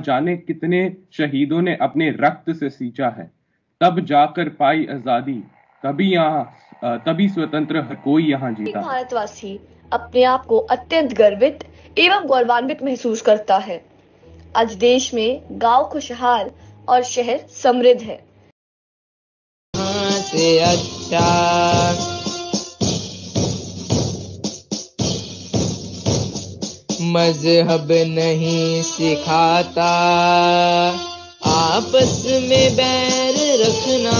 जाने कितने शहीदों ने अपने रक्त से सींचा है। तब जाकर पाई आज़ादी। तभी यहाँ तभी स्वतंत्र हर कोई यहाँ जीता। भारतवासी अपने आप को अत्यंत गर्वित एवं गौरवान्वित महसूस करता है। आज देश में गाँव खुशहाल और शहर समृद्ध है। से अच्छा मजहब नहीं सिखाता आपस में बैर रखना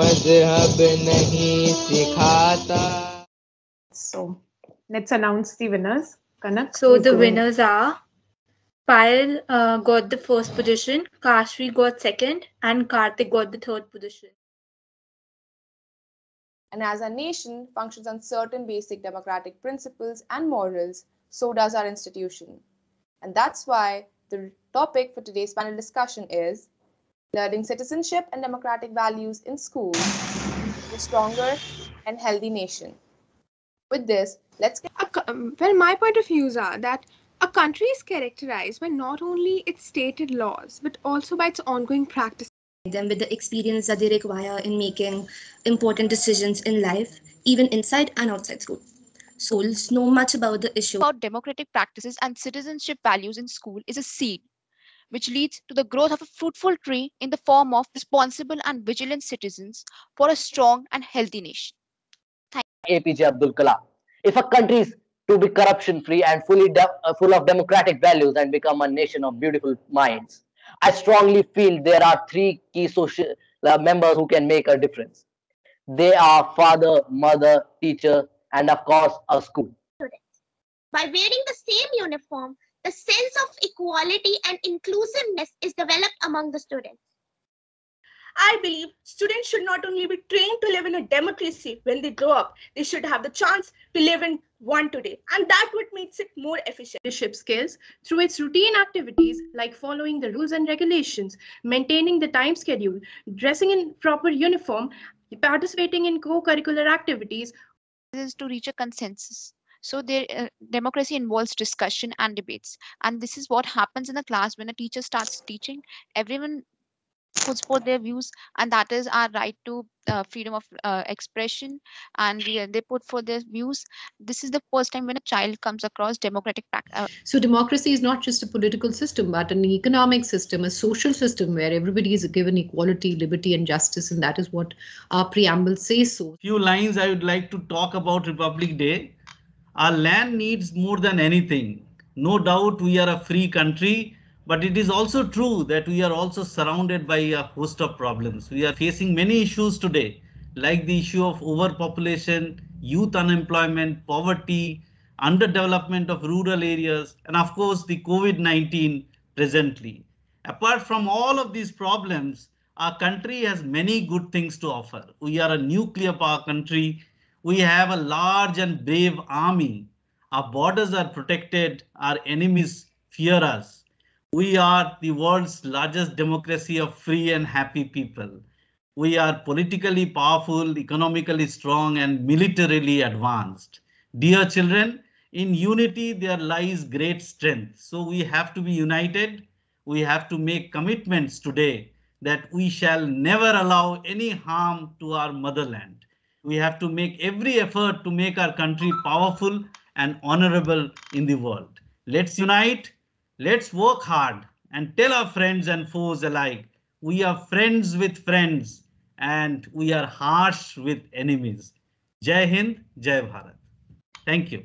मजहब नहीं सिखाता So let's announce the winners. Kanak. So you the go. winners are Payal uh, got the first position, Kashvi got second, and Karthik got the third position. And as a nation functions on certain basic democratic principles and morals, so does our institution. And that's why the topic for today's panel discussion is learning citizenship and democratic values in schools, a stronger and healthy nation. With this, let's get A um, well, my point of views are that a country is characterized by not only its stated laws, but also by its ongoing practices. them with the experience that they require in making important decisions in life, even inside and outside school. Souls know much about the issue. about democratic practices and citizenship values in school is a seed which leads to the growth of a fruitful tree in the form of responsible and vigilant citizens for a strong and healthy nation. APJ Abdul Kalam. If a country is to be corruption free and fully de- uh, full of democratic values and become a nation of beautiful minds, I strongly feel there are three key social uh, members who can make a difference. They are father, mother, teacher, and of course, a school. By wearing the same uniform, the sense of equality and inclusiveness is developed among the students. I believe students should not only be trained to live in a democracy when they grow up, they should have the chance to live in one today. And that what makes it more efficient. leadership skills through its routine activities like following the rules and regulations, maintaining the time schedule, dressing in proper uniform, participating in co-curricular activities. Is to reach a consensus. So there, uh, democracy involves discussion and debates, and this is what happens in a class when a teacher starts teaching. Everyone puts forth their views, and that is our right to uh, freedom of uh, expression. And we, uh, they put forth their views. This is the first time when a child comes across democratic practice uh, So democracy is not just a political system, but an economic system, a social system where everybody is given equality, liberty, and justice, and that is what our preamble says so. few lines I would like to talk about Republic Day. Our land needs more than anything. No doubt we are a free country, but it is also true that we are also surrounded by a host of problems. We are facing many issues today, like the issue of overpopulation, youth unemployment, poverty, underdevelopment of rural areas, and of course the COVID-19 presently. Apart from all of these problems, our country has many good things to offer. We are a nuclear power country. We have a large and brave army. Our borders are protected. Our enemies fear us. We are the world's largest democracy of free and happy people. We are politically powerful, economically strong, and militarily advanced. Dear children, in unity there lies great strength. So we have to be united. We have to make commitments today that we shall never allow any harm to our motherland. We have to make every effort to make our country powerful and honorable in the world. Let's unite, let's work hard, and tell our friends and foes alike we are friends with friends and we are harsh with enemies. Jai Hind, Jai Bharat. Thank you.